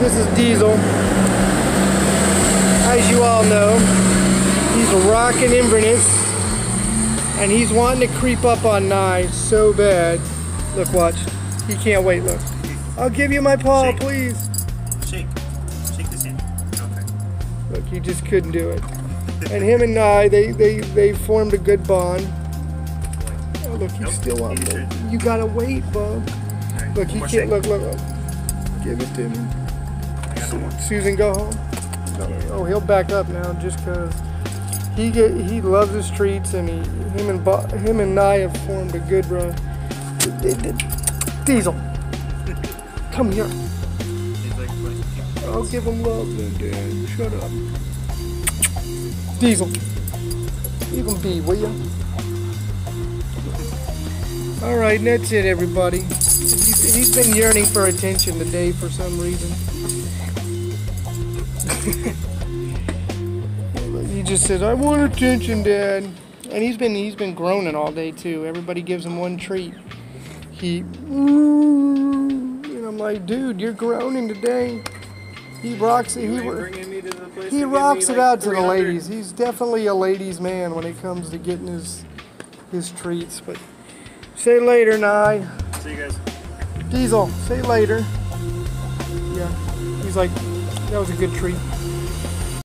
This is Diesel. As you all know, he's rocking Inverness. And he's wanting to creep up on Nye so bad. Look, watch. He can't wait, look. I'll give you my paw, Shake. please. Shake. Shake this hand. Okay. Look, he just couldn't do it. And him and Nye, they, they, they formed a good bond. Oh, look, he's Nope. still on. You gotta wait, bub. Alright, Look, he can't. shake. Look, look, look. Give it to me. Susan, go home. Oh, he'll back up now just because he get he loves his treats and he him and him and Nye have formed a good run. Diesel, come here. He's like, "Please keep- I'll give him love then, Dan. Shut up. Diesel, leave him be, will ya? All right, and that's it, everybody. He's, he's been yearning for attention today for some reason. he just says, "I want attention, Dad," and he's been he's been groaning all day too. Everybody gives him one treat. He, and I'm like, dude, you're groaning today. He rocks it. He, ain't ro- bringing me to the place he rocks it like, out to the ladies. He's definitely a ladies' man when it comes to getting his his treats. But say later, Nye. See you guys. Diesel, say later. Yeah. He's like, that was a good treat.